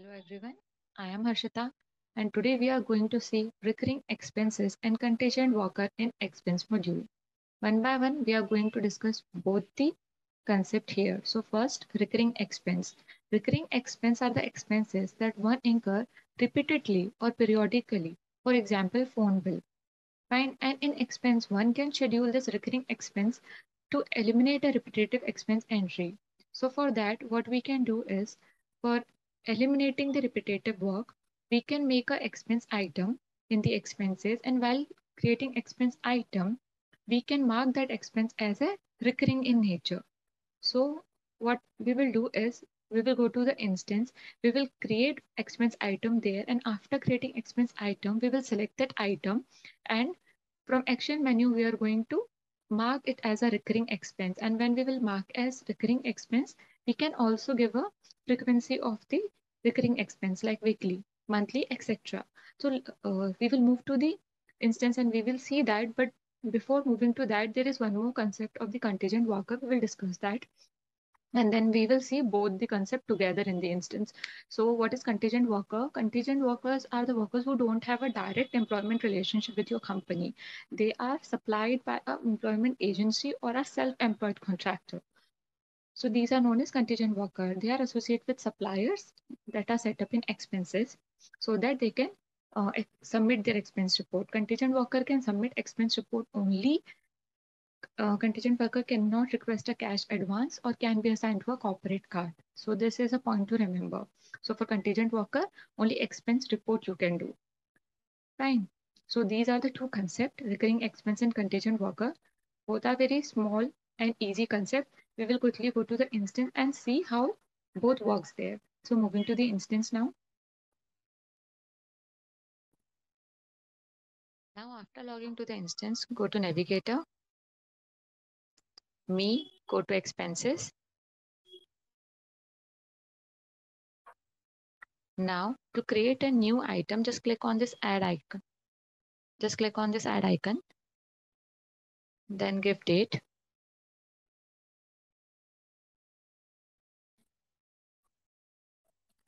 Hello everyone, I am Harshita and today we are going to see recurring expenses and contingent worker in expense module. One by one we are going to discuss both the concept here. So first recurring expense. Recurring expense are the expenses that one incur repeatedly or periodically. For example, phone bill. Fine and in expense one can schedule this recurring expense to eliminate a repetitive expense entry. So for that what we can do is for eliminating the repetitive work, we can make a expense item in the expenses and while creating expense item, we can mark that expense as a recurring in nature. So what we will do is we will go to the instance, we will create expense item there and after creating expense item, we will select that item and from action menu, we are going to mark it as a recurring expense and when we will mark as recurring expense, we can also give a frequency of the recurring expense like weekly, monthly, etc. So uh, we will move to the instance and we will see that. But before moving to that, there is one more concept of the contingent worker. We will discuss that. And then we will see both the concept together in the instance. So what is contingent worker? Contingent workers are the workers who don't have a direct employment relationship with your company. They are supplied by an employment agency or a self-employed contractor. So these are known as contingent worker. They are associated with suppliers that are set up in expenses so that they can uh, submit their expense report. Contingent worker can submit expense report only. Uh, contingent worker cannot request a cash advance or can be assigned to a corporate card. So this is a point to remember. So for contingent worker, only expense report you can do. Fine. So these are the two concepts, recurring expense and contingent worker. Both are very small and easy concept we will quickly go to the instance and see how both works there. So moving to the instance now. Now after logging to the instance, go to navigator, me, go to expenses. Now to create a new item, just click on this add icon. Just click on this add icon. Then give date.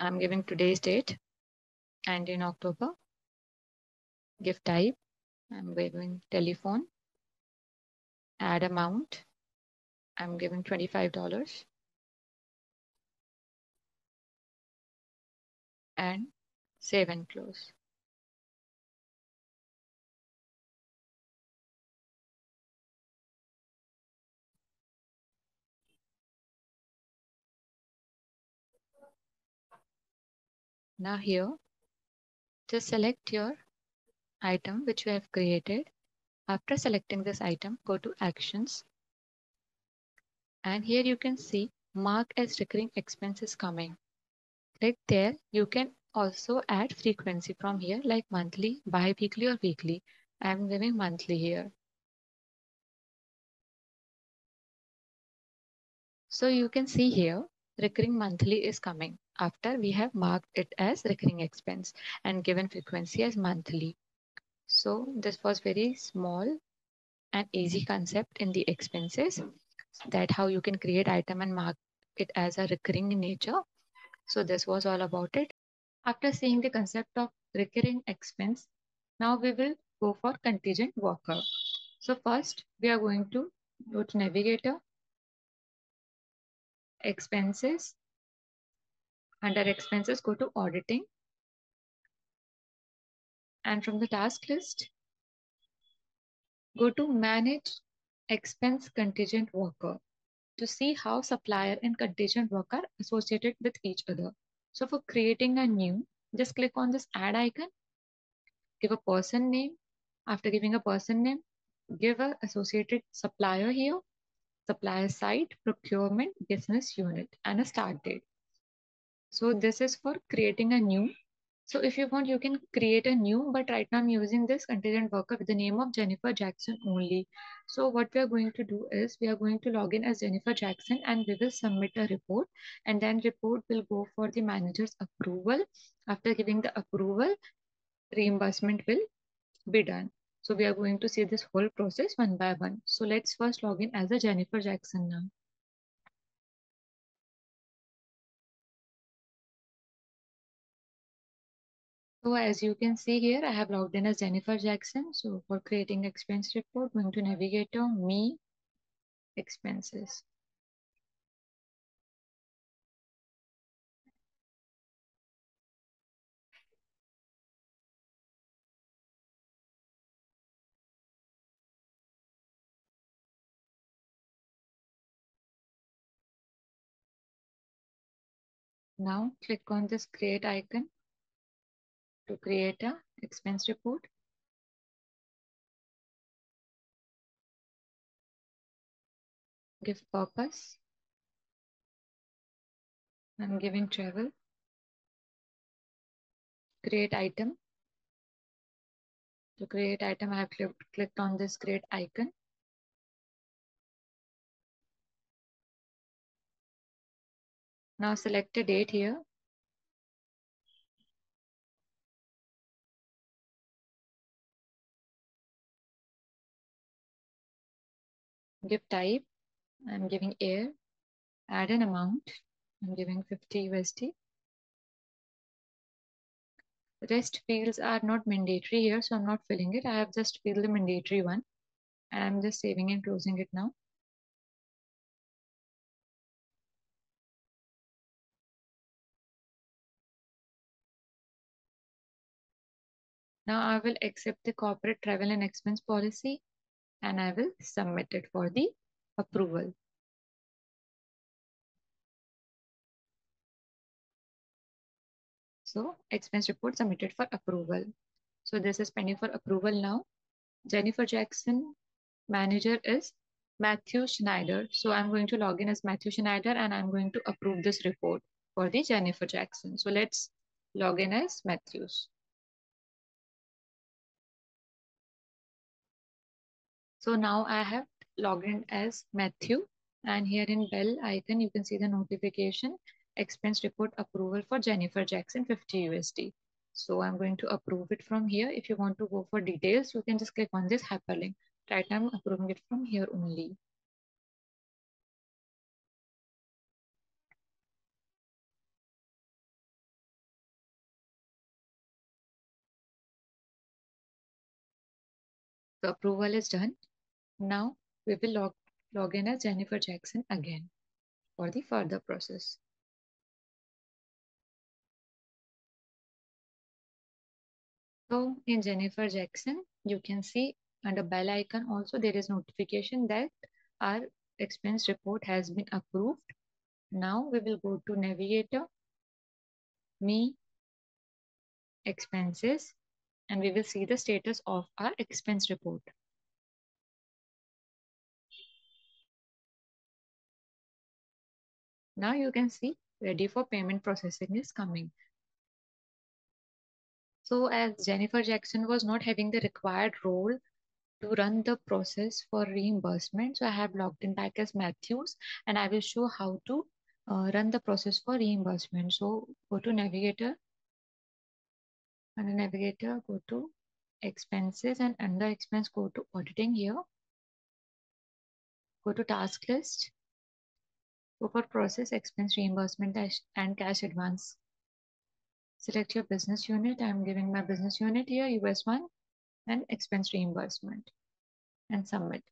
I'm giving today's date and in October. Gift type. I'm giving telephone. Add amount. I'm giving $25. And save and close. Now here, just select your item which you have created. After selecting this item, go to actions. And here you can see mark as recurring expenses coming. Click there. You can also add frequency from here like monthly, bi-weekly or weekly. I'm giving monthly here. So you can see here recurring monthly is coming after we have marked it as recurring expense and given frequency as monthly. So this was very small and easy concept in the expenses that how you can create item and mark it as a recurring in nature. So this was all about it. After seeing the concept of recurring expense, now we will go for contingent worker. So first we are going to go to navigator, expenses, under mm-hmm. expenses, go to auditing. And from the task list, go to manage expense contingent worker to see how supplier and contingent worker associated with each other. So for creating a new, just click on this add icon, give a person name. After giving a person name, give a associated supplier here, supplier site, procurement, business unit, and a start date. So this is for creating a new. So if you want, you can create a new, but right now I'm using this contingent worker with the name of Jennifer Jackson only. So what we are going to do is we are going to log in as Jennifer Jackson and we will submit a report and then report will go for the manager's approval. After giving the approval, reimbursement will be done. So we are going to see this whole process one by one. So let's first log in as a Jennifer Jackson now. So as you can see here, I have logged in as Jennifer Jackson. So for creating expense report, going to navigate Navigator, Me, Expenses. Now click on this create icon to create a expense report. Give purpose. I'm giving travel. Create item. To create item, I have clicked, clicked on this create icon. Now select a date here. Give type. I'm giving air. Add an amount. I'm giving 50 USD. Rest fields are not mandatory here, so I'm not filling it. I have just filled the mandatory one. And I'm just saving and closing it now. Now I will accept the corporate travel and expense policy and I will submit it for the approval. So expense report submitted for approval. So this is pending for approval now. Jennifer Jackson manager is Matthew Schneider. So I'm going to log in as Matthew Schneider and I'm going to approve this report for the Jennifer Jackson. So let's log in as Matthews. So now I have logged in as Matthew and here in bell icon, you can see the notification expense report approval for Jennifer Jackson 50 USD. So I'm going to approve it from here. If you want to go for details, you can just click on this hyperlink. Right now I'm approving it from here only. The approval is done. Now we will log, log in as Jennifer Jackson again for the further process. So in Jennifer Jackson, you can see under bell icon also there is notification that our expense report has been approved. Now we will go to navigator, me, expenses, and we will see the status of our expense report. Now you can see ready for payment processing is coming. So as Jennifer Jackson was not having the required role to run the process for reimbursement, so I have logged in back as Matthews and I will show how to uh, run the process for reimbursement. So go to navigator, under navigator, go to expenses and under expense, go to auditing here. Go to task list For process expense reimbursement and cash advance. Select your business unit. I'm giving my business unit here, US one, and expense reimbursement and submit.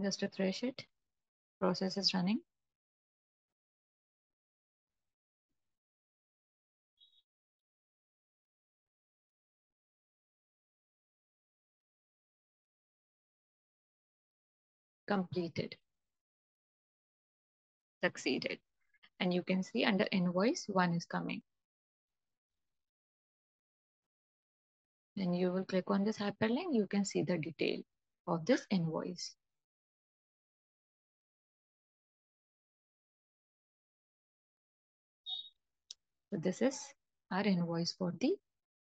Just refresh it. Process is running. Completed, succeeded. And you can see under invoice, one is coming. Then you will click on this hyperlink, you can see the detail of this invoice. So this is our invoice for the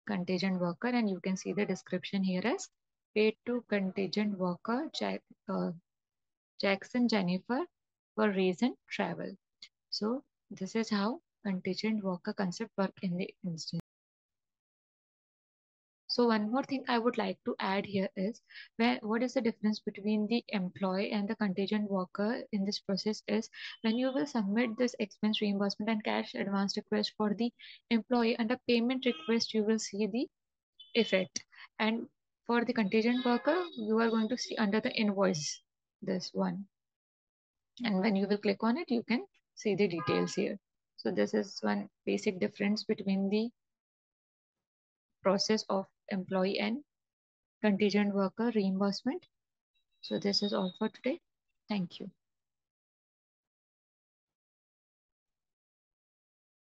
contingent worker and you can see the description here as paid to contingent worker Jack, uh, Jackson Jennifer for recent travel. So this is how contingent worker concept work in the instance. So one more thing I would like to add here is where what is the difference between the employee and the contingent worker in this process is when you will submit this expense reimbursement and cash advance request for the employee under payment request you will see the effect and for the contingent worker you are going to see under the invoice this one and when you will click on it you can see the details here so this is one basic difference between the process of employee and contingent worker reimbursement. So this is all for today. Thank you.